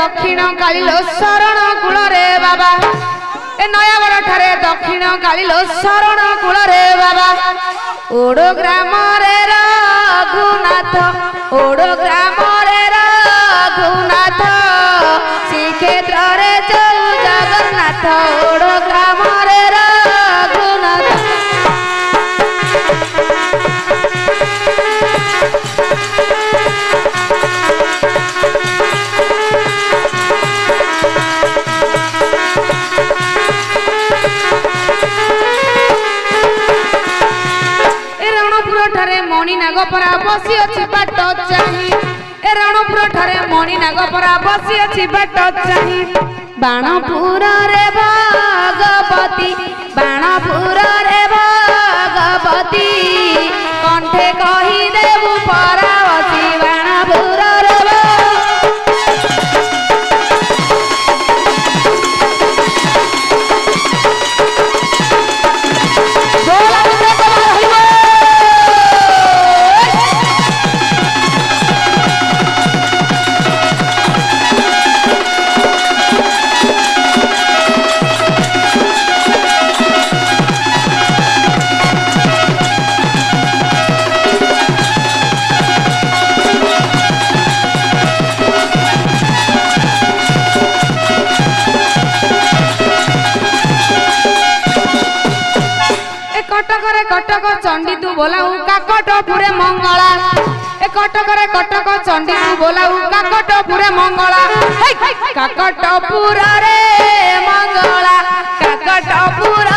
দক্ষিণ কালীলোচরণ কূলরে বাবা এ নয়াগড় ঠারে দক্ষিণ কালীলোচরণ কূলরে বাবা ওড়ো গ্রামরে রঘুনাথ ওড়ো গ্রাম ଅଛି ବସିଅଛି ବାଟ ଚାହିଁ ବାଣପୁରରେ ଭଗବତୀ ବାଣପୁରରେ चंडी तु बोलाऊ काकट पुरे मंगला ए कटक रे कटक चंडी तु बोलाऊ काकट पुरे मंगला काकट पुरा रे मंगला काकट पुरा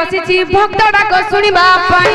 বসিছি ভক্ত ডাক শুনিবা পাই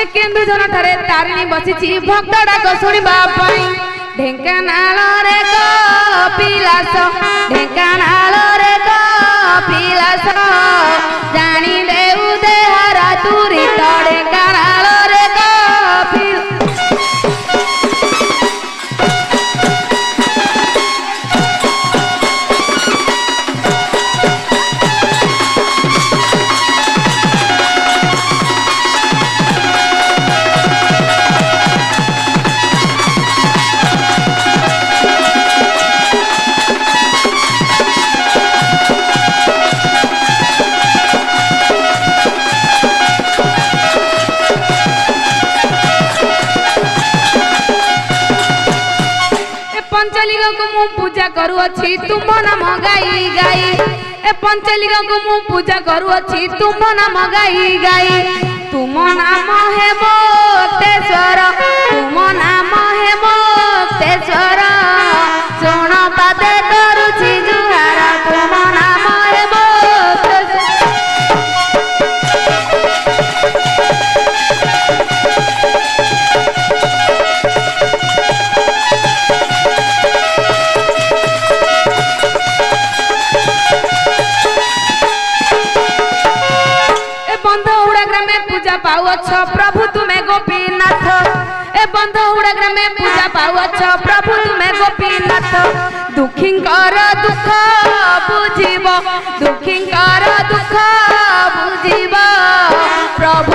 এ কেন্দুঝর ঠারে তারিণী বসিছি ভক্ত ডাক শুনিবা পাই ঢেঙ্কানাଳରେ ଗୋ ପିଲାସ রে ଗୋ କରୁଅଛି ତୁମ ନାମ ଗାଇ ଗାଇ ଏ ପଞ୍ଚଲିଙ୍ଗକୁ ମୁଁ ପୂଜା କରୁଅଛି ତୁମ ନାମ ଗାଇ ଗାଇ ତୁମ ନାମ ହେବ বন্ধৌড়া গ্রামে পূজা পাওয়াছ প্রভু তুমি গোপীনাথ এ বন্ধৌড়া গ্রামে পূজা পাওয়াছ প্রভু তুমি গোপীনাথ দুঃখীঙ্কর দুঃখ বুঝিব দুঃখীঙ্কর দুঃখ বুঝিব প্রভু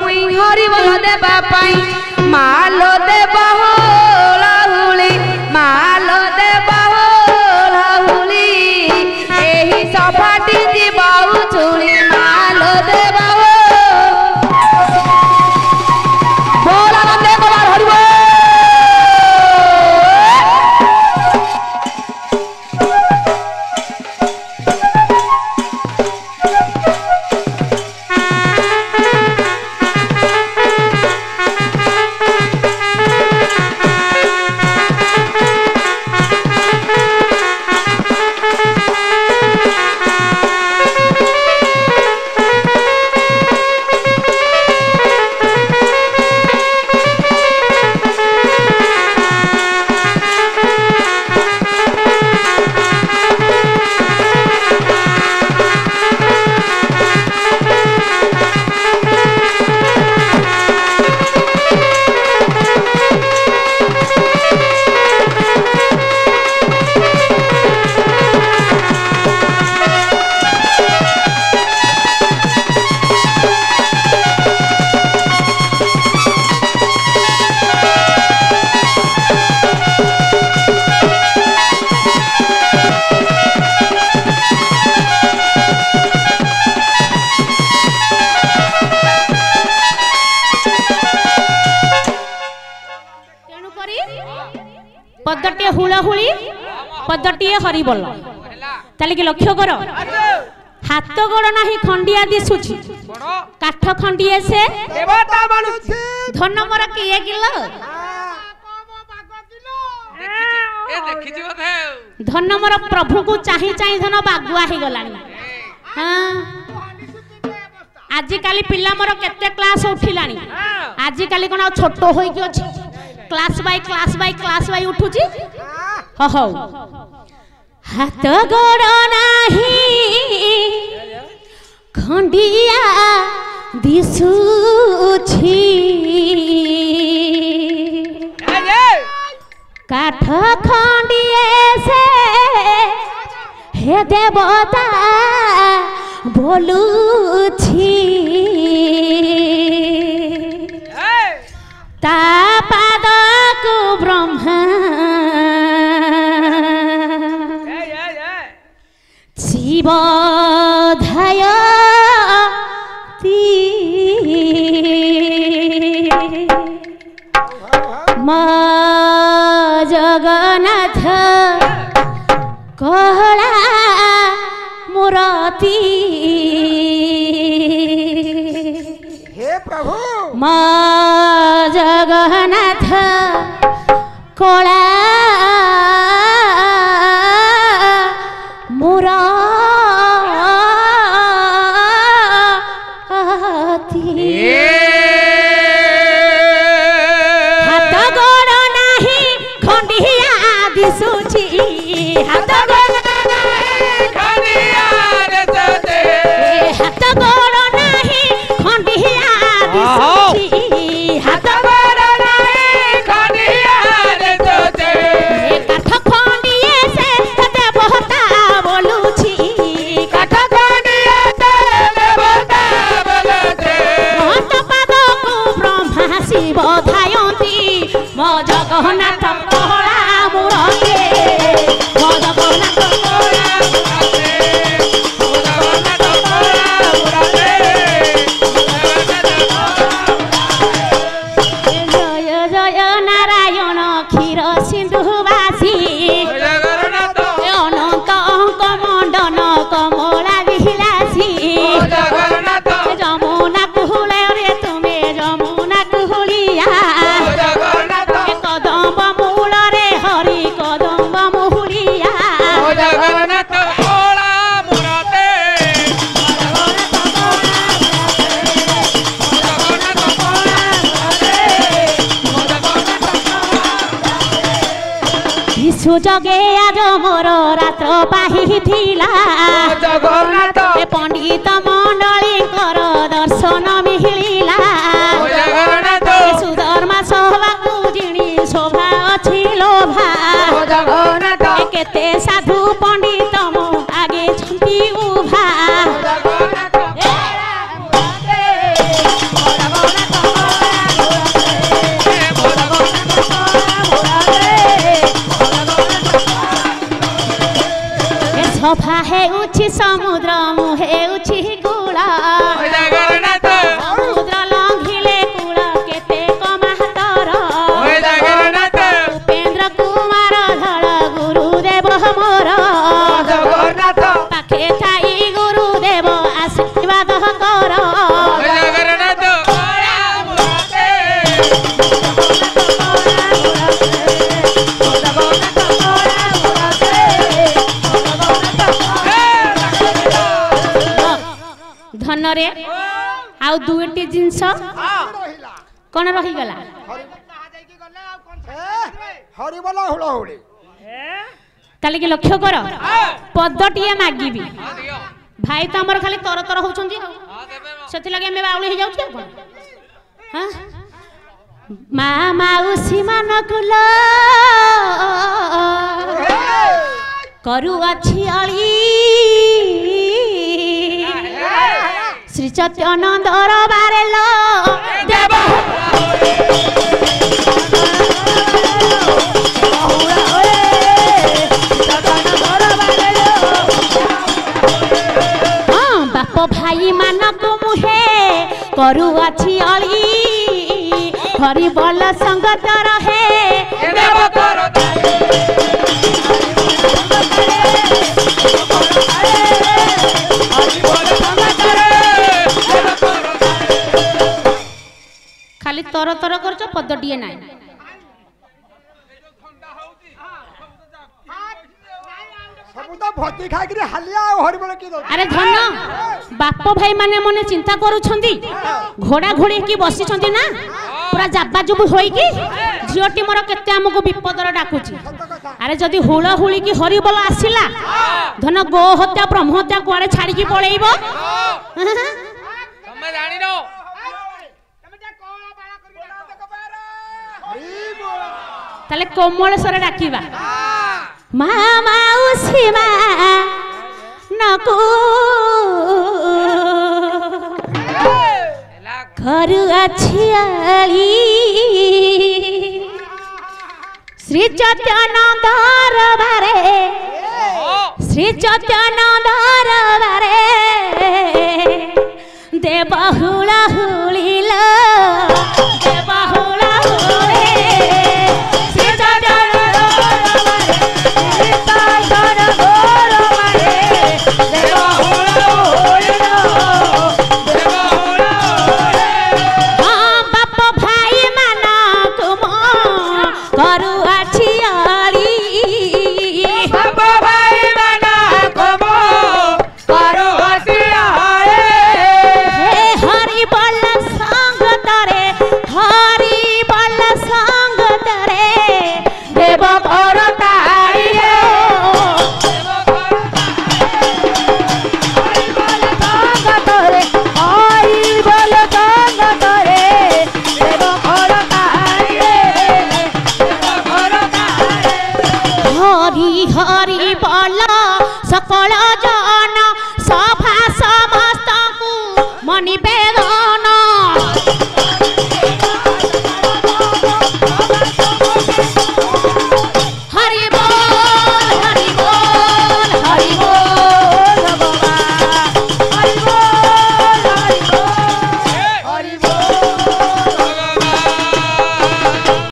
মুই হরিবল দেবা পাই মাল দেবা হলাহুলি মাল পদটিয়ে হরিবল তাহলে কি লক্ষ্য কর হাত গোড় না খন্ডিয়া দিশুছি কাঠ খন্ডিয়ে সে ধন মর কিয়ে গিল ধন মোর প্রভুকু চাহি চাহি ধন বাগুয়া হয়ে গলা আজিকালি পিলা মর কেতে ক্লাস উঠিলা আজিকালি কোন ছোট হয়ে অছি class by class by class by উঠুছি ହଉ ହାତ ଗୋଡ଼ ନାହିଁ ଖଣ୍ଡିଆ ଦିଶୁଛି কাঠ খণ্ডিয়ে সে হে দেবতা বলুছি তা বাধায়া মা জগন্নাথ কহলা মুরতি হে প্রভু মা জগন্নাথ কলা জগে আজ মোর রাত্র পাহিলা জগন্নাথ পণ্ডিত राम है ଘରେ ଆଉ ଦୁଇଟି ଜିନିଷ କଣ ରହିଗଲା ତାହେଲେ କି ଲକ୍ଷ୍ୟ କର ପଦଟିଏ ମାଗିବି ଭାଇ ତ ଆମର ଖାଲି ତରତର ହଉଛନ୍ତି ଆଉ ସେଥିଲାଗି ଆମେ ବାଉଳି ହେଇଯାଉଛୁ ଆଉ କଣ ମା ମାଉସୀ ମାନଙ୍କୁ କରୁଅଛି ଅଳି চচনন্দর বারেল দেব বাপ ভাই মানকু মুহে করুছি অলি হরি বল সঙ্গত রহে তরতর করছ পদটিয়ে নাই আরে ধন বাপ ভাই মানে মনে চিন্তা করুছন্তি ঘোড়া ঘোড়ি কি বসিছন্তি না পুরা যাবা যুবু হইকি ঝিওটি মোর কেতে আমাকে বিপদর ডাকুছি আরে যদি হুল হুলি কি হরিবল আসিলা ধন গো হত্যা ব্রহ্ম হত্যা কুয়াড়ে ছাড়ি পলাইব হ্যাঁ ତାହେଲେ କୋମଳ ସ୍ୱର ଡାକିବା ମା ମାଉସୀ ମାକୁ ଘରୁ ଅଛି ଶ୍ରୀ ଚତନ ଦରବାରେ ଶ୍ରୀ ଚତନ ଦରବାରେ ଦେବ ହୁଳ ହୁଳିଲ नहीं बोला सभा समस्त मनी